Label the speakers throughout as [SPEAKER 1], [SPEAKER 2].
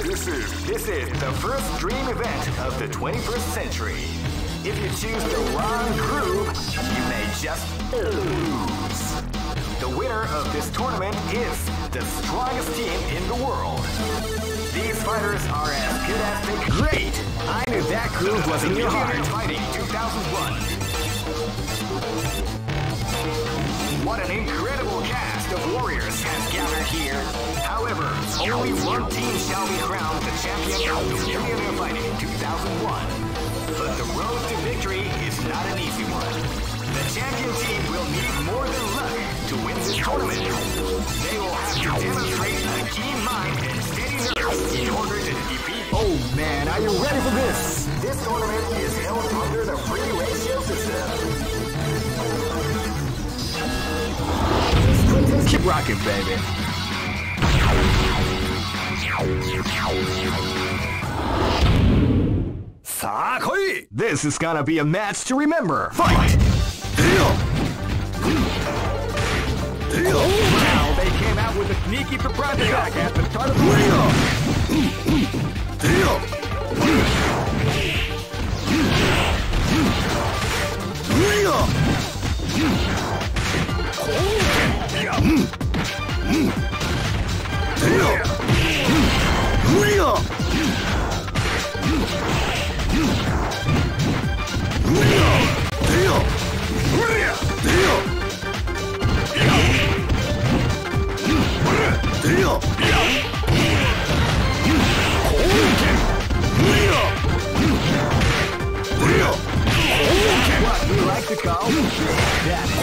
[SPEAKER 1] This is this is the first dream event of the 21st century. If you choose the wrong groove, you may just lose. The winner of this tournament is the strongest team in the world. These fighters are as good as they.
[SPEAKER 2] Great! I knew that groove was in your heart.
[SPEAKER 1] Fighting 2001. What an incredible of warriors has gathered here. However, only one team shall be crowned the champion of the Millionaire Fighting 2001. But the road to victory is not an easy one. The champion team will need more than luck to win this tournament. They will have to demonstrate a keen mind and steady nerves in order to defeat.
[SPEAKER 2] Oh man, are you ready for this?
[SPEAKER 1] This tournament is held under the free ratio system.
[SPEAKER 2] Keep rocking, baby. This is gonna be a match to remember. Fight! Now they came out with a sneaky surprise attack at the start of the What we like to call that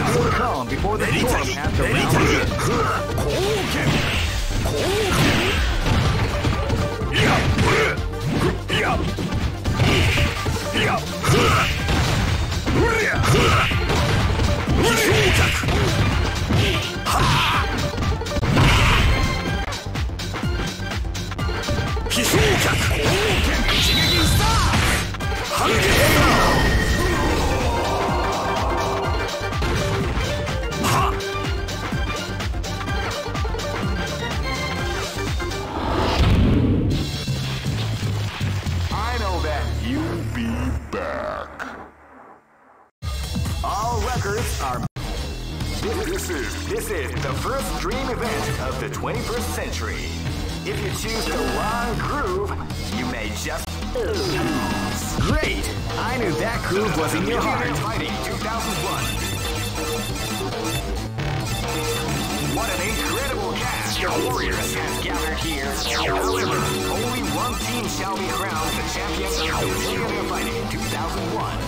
[SPEAKER 2] calm before the storm has surrounded us. Koken! Koken! Yup! Yup! Yup! Ha! 飛翔客攻撃一撃スター反撃スター that was in your heart. Fighting 2001. What an incredible cast of warriors has gathered here. However, only one team shall be crowned the champion of the Fighting 2001.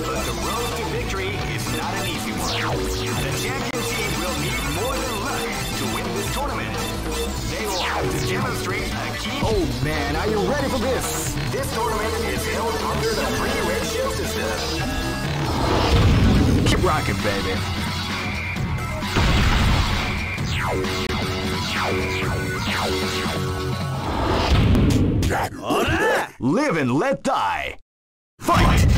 [SPEAKER 2] But the road to victory is not an easy one. The champion team will need more than luck to win this tournament. They will have to demonstrate a key. Oh man, are you ready for this? This tournament is held under the free ratio system. Keep rocking, baby. Live and let die. Fight!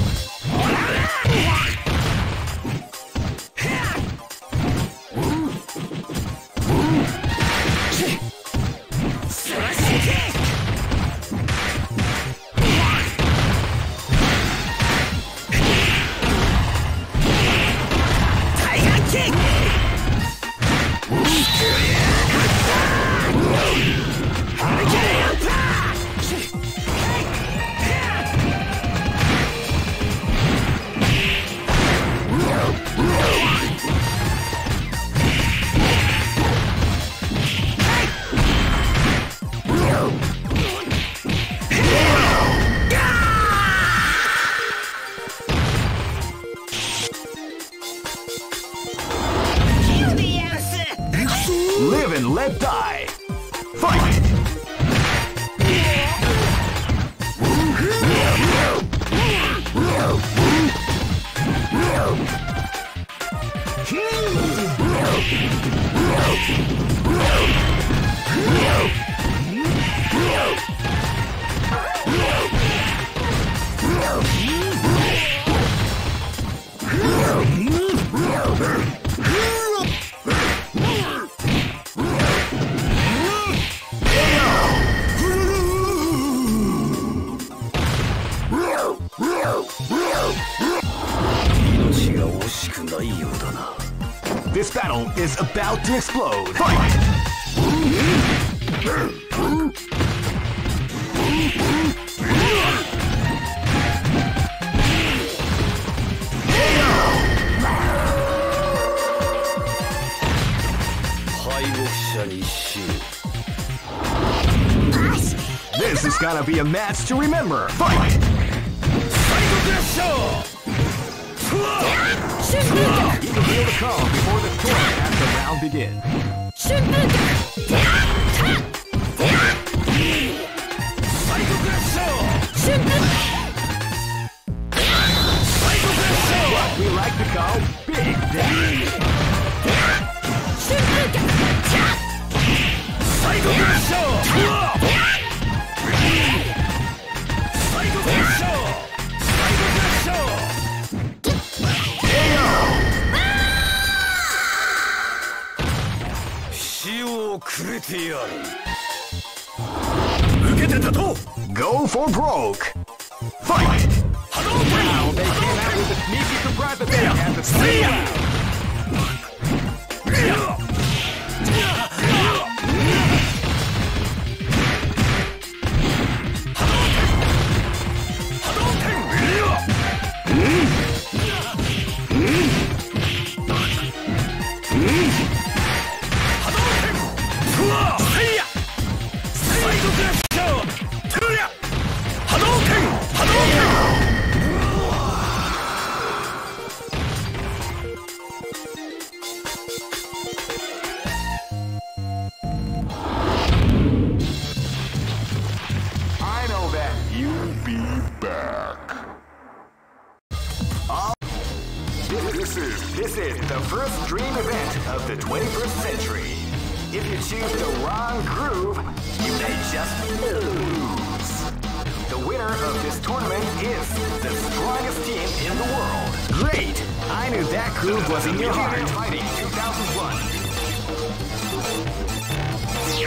[SPEAKER 1] Live and let die. Fight! This battle is about to explode. Fight! This is gonna be a match to remember. Fight! You can feel the calm before the storm as the round begins. What we like to call Big Daddy. Go for broke. Fight! Wow, they came out with a sneaky surprise attack at the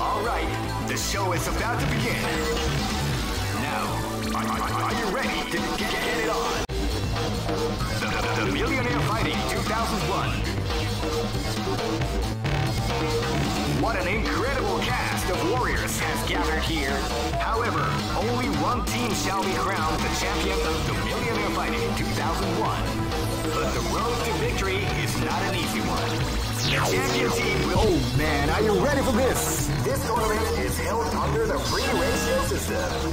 [SPEAKER 1] All right, the show is about to begin. Now, are, are- are you ready to get, get it on? The, the Millionaire Fighting 2001. What an incredible cast of warriors has gathered here. However, only one team shall be crowned the champion of the Millionaire Fighting 2001. But the road to victory is not an easy one. Oh man, are you ready for this? This tournament is held under the free ratio system.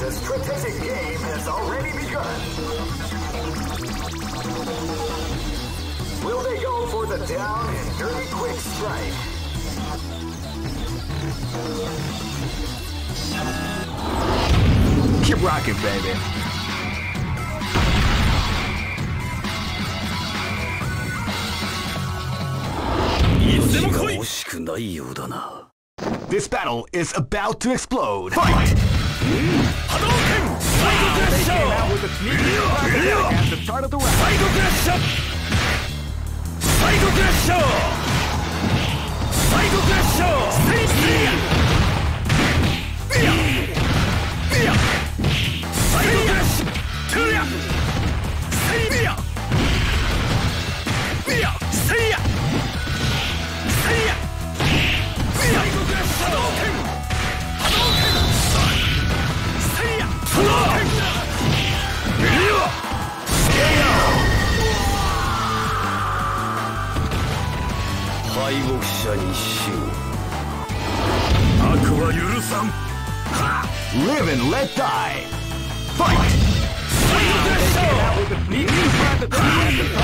[SPEAKER 1] The strategic game has already begun. Will they go for the down and dirty quick strike? Keep rocking, baby. This battle is about to explode. Fight! They came out with a sneaky surprise attack at the start of the round.
[SPEAKER 3] 敗
[SPEAKER 1] and let die. Fight! Out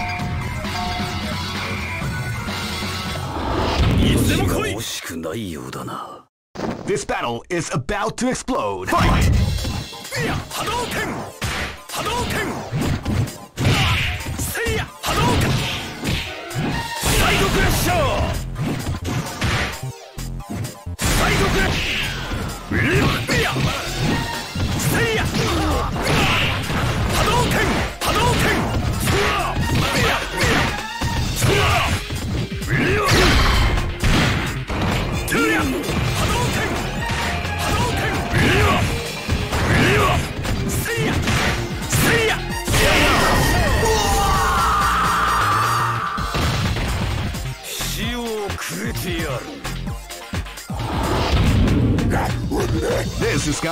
[SPEAKER 3] でも来い。惜しくないようだな。
[SPEAKER 1] This battle is about to explode. Fight!
[SPEAKER 3] いや波動拳!波動拳!せいや波動拳!サイドクラッシャーサイドクラッシャーいやせいや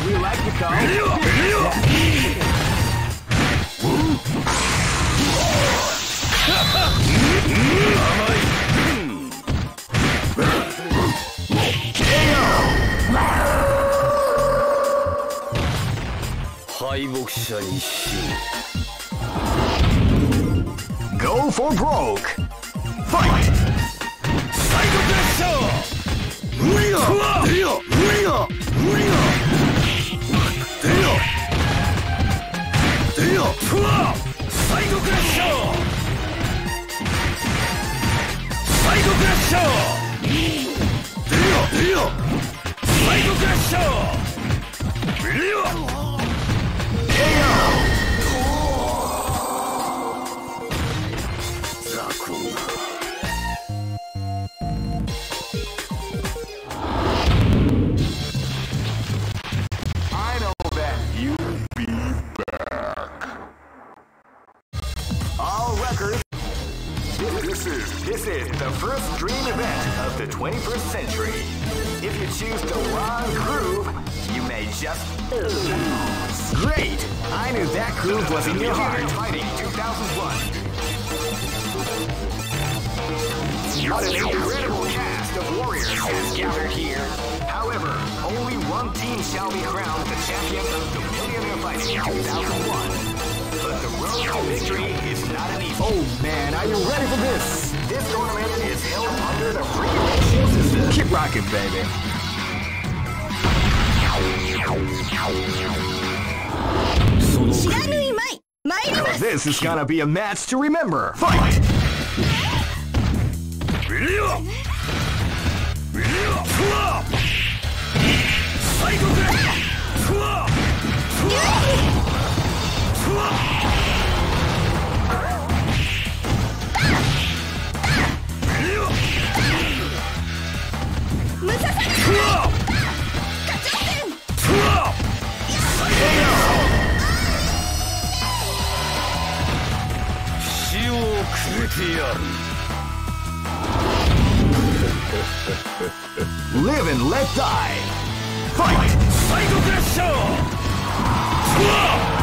[SPEAKER 1] we like to call
[SPEAKER 3] いやいや 敗北者に死
[SPEAKER 1] Go for broke. Fight!
[SPEAKER 3] サイドクラッシャー無理が無理が無理が無理が サイドクラッシャーサイドクラッシャー出よ出よ！サイドクラッシャー出よ！雑
[SPEAKER 1] dream event of the 21st century. If you choose the wrong groove, you may just lose. Great! I knew that groove was in your heart. Fighting 2001. What an incredible cast of of Warriors has gathered here. However, only one team shall be crowned the champion of the Millionaire Fighting 2001. But the road to victory is not an easy.
[SPEAKER 2] Oh man, are you ready for this?
[SPEAKER 1] This tournament is held under the free ratio system.
[SPEAKER 2] Keep rocking, baby. This is gonna be a match to remember. Fight! Live and let die. Fight!
[SPEAKER 3] サ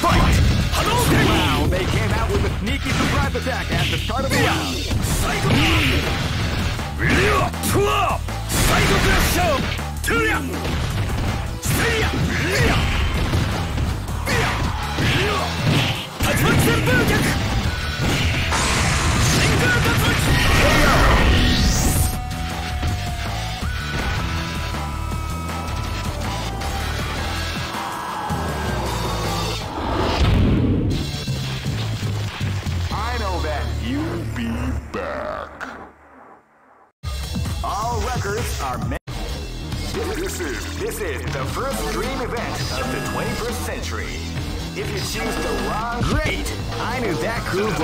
[SPEAKER 2] Fight! Wow, they came out with a sneaky surprise attack at the start of the round. Attraction Burgak! Single Attraction!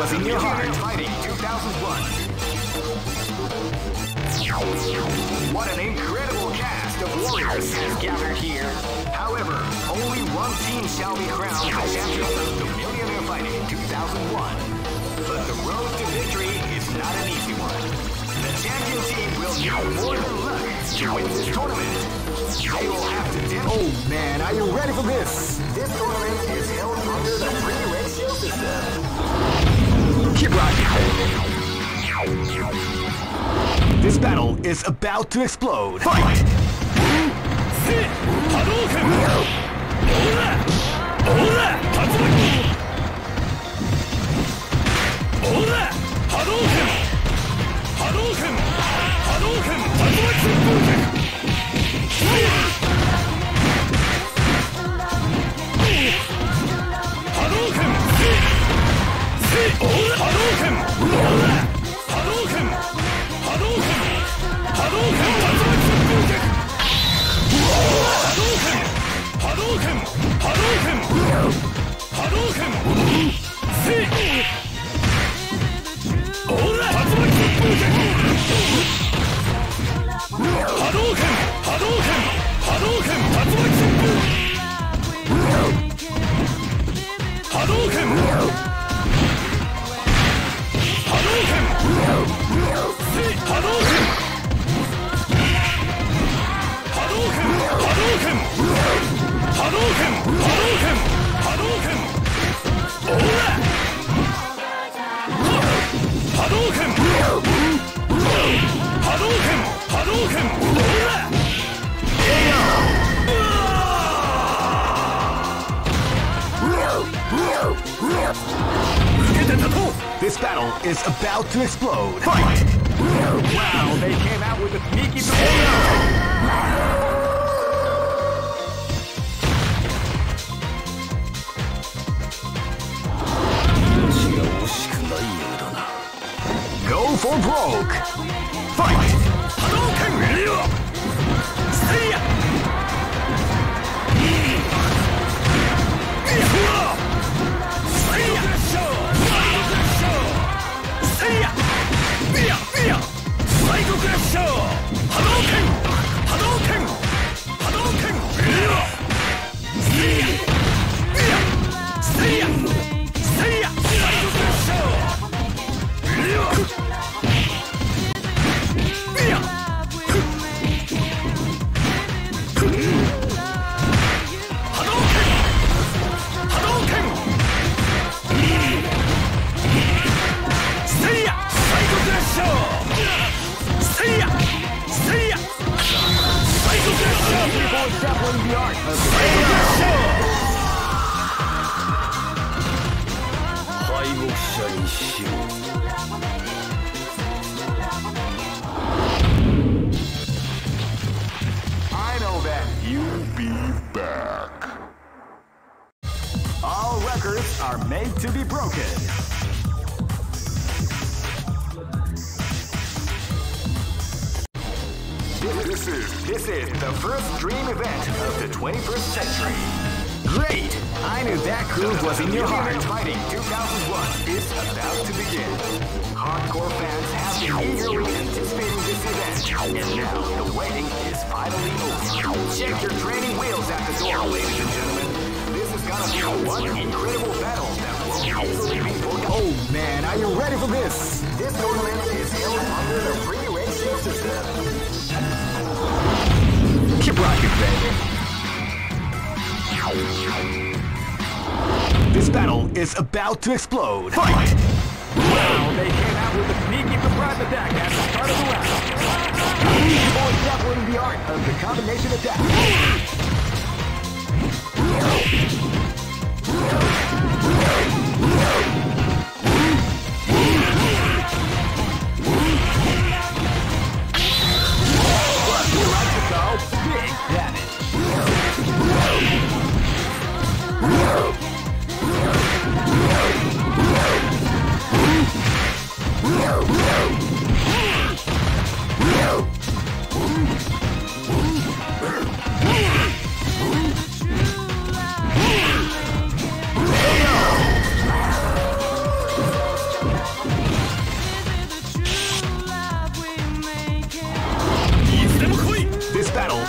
[SPEAKER 2] Was in your heart.
[SPEAKER 1] Fighting 2001. What an incredible cast of warriors has gathered here. However, only one team shall be crowned the champion of the Millionaire Fighting 2001. But the road to victory is not an easy one. The champion team will need more than luck to win this tournament. They will have to dip.
[SPEAKER 2] Oh man, are you ready for this?
[SPEAKER 1] This tournament is held under the free ratio system.
[SPEAKER 2] Keep. This battle is about to explode. Fight!
[SPEAKER 3] Hadouken! 動
[SPEAKER 2] Broke. Fight!
[SPEAKER 1] I know that you'll be back. All records are made to be broken. This is this is the first dream event of the 21st century. Great! I knew that groove was in your heart. Fighting 2001 is about to begin. Hardcore fans have been eagerly anticipating this event, and now the waiting is finally over. Check your training wheels at the door, ladies and gentlemen. This is gonna be one incredible battle that will easily be forgotten. Oh man, are you ready for this? This tournament is held under the free ratio system. Keep rocking, baby. Battle is about to explode. Fight!
[SPEAKER 2] Wow, they came out with a sneaky surprise attack at the start of the round.
[SPEAKER 1] These boys the art of the combination attack. You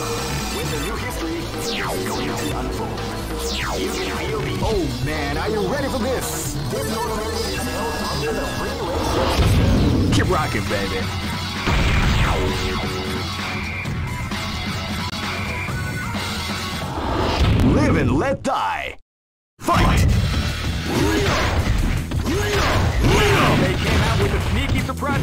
[SPEAKER 1] When the new history is going to unfold. You can feel the Oh man, are you ready for this? This tournament is held under the. Keep rocking, baby. Live and let die. Fight!
[SPEAKER 2] They came out with a sneaky surprise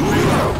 [SPEAKER 1] Fight!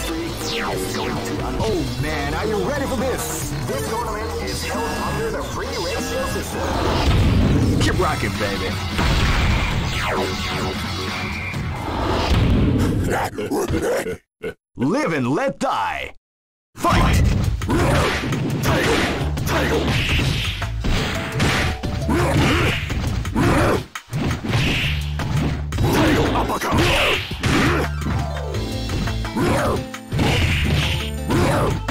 [SPEAKER 1] Oh man, are you ready for this? This tournament is held under the free ratio system. Keep rocking, baby. Live and let die. Fight!
[SPEAKER 3] Uppercut! Oh.